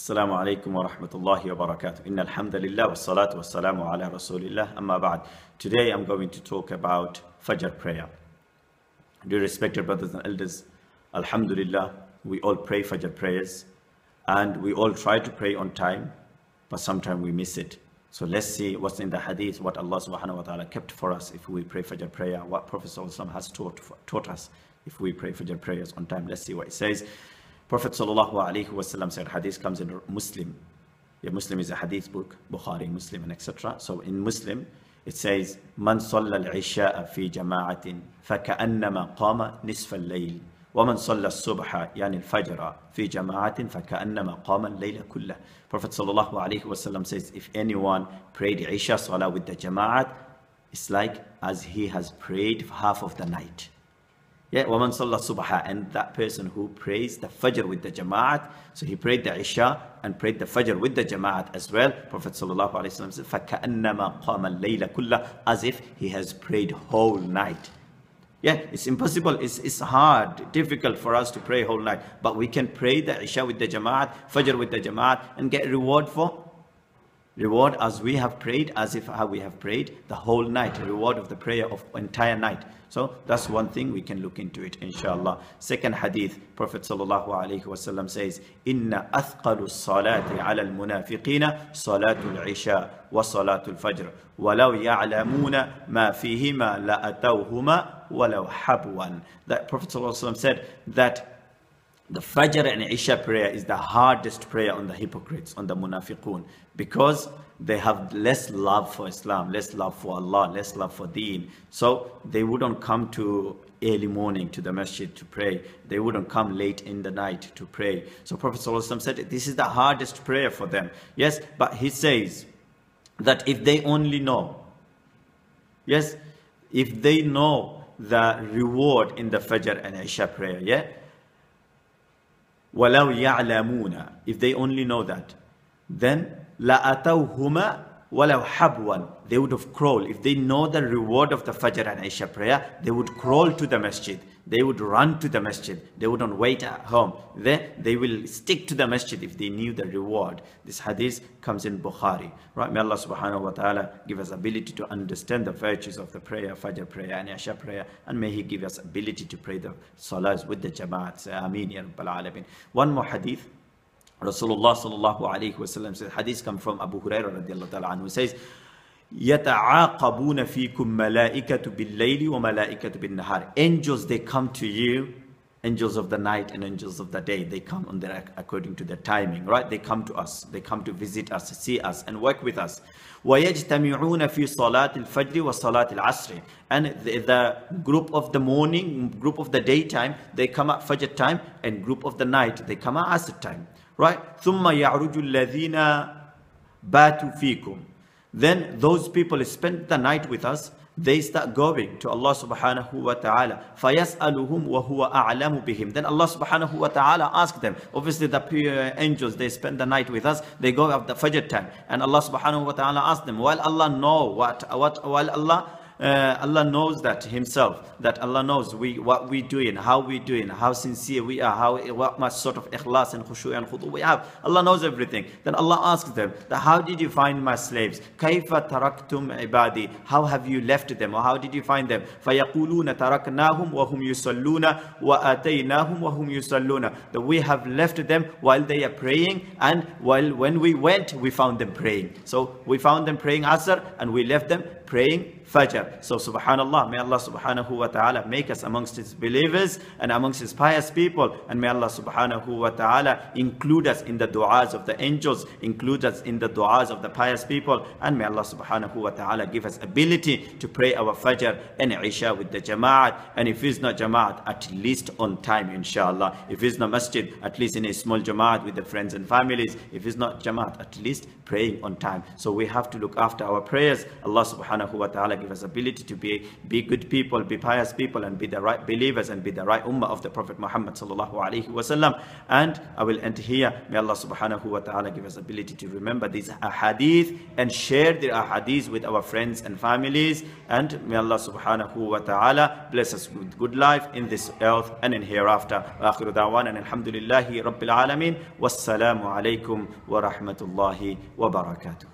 السلام عليكم ورحمة الله وبركاته إن الحمد لله والصلاة والسلام على رسول الله أما بعد Today I'm going to talk about Fajr prayer Dear respected brothers and elders Alhamdulillah we all pray Fajr prayers and we all try to pray on time but sometimes we miss it so let's see what's in the hadith what Allah subhanahu wa ta'ala kept for us if we pray Fajr prayer what Prophet Sallallahu has taught, taught us if we pray Fajr prayers on time let's see what it says Prophet sallallahu alaihi wasallam said, hadith comes in Muslim. Yeah, Muslim is a hadith book, Bukhari, Muslim, and etc. So in Muslim, it says, من صلى العشاء في جماعة فكأنما قام نصف الليل ومن صلى الصبح يعني الفجر في جماعة فكأنما قام الليل كله. Prophet sallallahu alaihi wasallam says, if anyone prayed Isha Salah with the Jama'at, it's like as he has prayed half of the night. Yeah, وَمَنْ صَلَّى الصُّبْحَ And that person who prays the Fajr with the Jama'at, so he prayed the Isha and prayed the Fajr with the Jama'at as well. Prophet sallallahu alaihi wasallam said, فَكَأَنَّمَا قَامَ اللَّيْلَ كُلَّهُ As if he has prayed whole night. Yeah, it's impossible, it's, it's hard, difficult for us to pray whole night. But we can pray the Isha with the Jama'at, Fajr with the Jama'at and get reward for reward as we have prayed, as if how we have prayed the whole night, reward of the prayer of entire night. So that's one thing we can look into it, inshallah. Second hadith, Prophet sallallahu alaihi wasallam says, "Inna athqalu salati ala al-munafiqina salatu al-isha wa salatu al-fajr, walau ya'lamuna ma fihima la atawhuma walau habwan." That Prophet sallallahu alaihi wasallam said that the Fajr and Isha prayer is the hardest prayer on the hypocrites, on the munafiqun, because they have less love for Islam, less love for Allah, less love for deen. So they wouldn't come to early morning to the masjid to pray. They wouldn't come late in the night to pray. So Prophet ﷺ said this is the hardest prayer for them. Yes, but he says that if they only know, yes, if they know the reward in the Fajr and Isha prayer, yeah, وَلَوْ يَعْلَمُونَ If they only know that, then لَأَتَوْهُمَا وَلَوْ حَبْوًا They would have crawled. If they know the reward of the Fajr and Isha prayer, they would crawl to the masjid. They would run to the masjid. They wouldn't wait at home. They, they will stick to the masjid if they knew the reward. This hadith comes in Bukhari. Right? May Allah subhanahu wa ta'ala give us ability to understand the virtues of the prayer, Fajr prayer and Isha prayer. And may He give us ability to pray the salahs with the jama'at. Ameen ya Rabbal Alameen. One more hadith. Rasulullah sallallahu alayhi wa sallam hadith come from Abu Hurairah radiallahu ta'ala anhu says, يتعاقبون فيكم ملائكة بالليل وملائكة بالنهار angels they come to you angels of the night and angels of the day they come on their according to the timing right they come to us they come to visit us see us and work with us ويجتمعون في صلاة الفجر وصلاة العصر and the, the group of the morning group of the daytime they come at fajr time and group of the night they come at asr time right ثم يعرج الذين باتوا فيكم then those people spend the night with us they start going to Allah subhanahu wa ta'ala فَيَسْأَلُهُمْ وَهُوَ أَعْلَمُ بِهِمْ then Allah subhanahu wa ta'ala ask them obviously the pure angels they spend the night with us they go at the fajr time and Allah subhanahu wa ta'ala ask them while Allah know what, what while Allah uh, Allah knows that Himself, that Allah knows we what we doing, how we doing, how sincere we are, how what much sort of ikhlas and khushu and khudu we have. Allah knows everything. Then Allah asks them, that how did you find my slaves? كيف تركتم عبادي? How have you left them, or how did you find them? فيقولون تركناهم وهم يصلون وآتيناهم وهم يصلون. That we have left them while they are praying, and while when we went, we found them praying. So we found them praying Asr, and we left them praying Fajr. So subhanallah, may Allah subhanahu wa ta'ala make us amongst his believers and amongst his pious people. And may Allah subhanahu wa ta'ala include us in the du'as of the angels, include us in the du'as of the pious people. And may Allah subhanahu wa ta'ala give us ability to pray our Fajr and Isha with the Jama'at. And if it's not Jama'at, at least on time, inshallah. If it's not Masjid, at least in a small Jama'at with the friends and families. If it's not Jama'at, at least praying on time. So we have to look after our prayers. Allah subhanahu subhanahu wa ta'ala give us ability to be, be good people, be pious people, and be the right believers and be the right ummah of the Prophet Muhammad sallallahu alaihi wasallam. And I will end here. May Allah subhanahu wa ta'ala give us ability to remember these ahadith and share the ahadith with our friends and families. And may Allah subhanahu wa ta'ala bless us with good life in this earth and in hereafter. وآخر دعوانا الحمد لله رب العالمين والسلام عليكم ورحمة الله وبركاته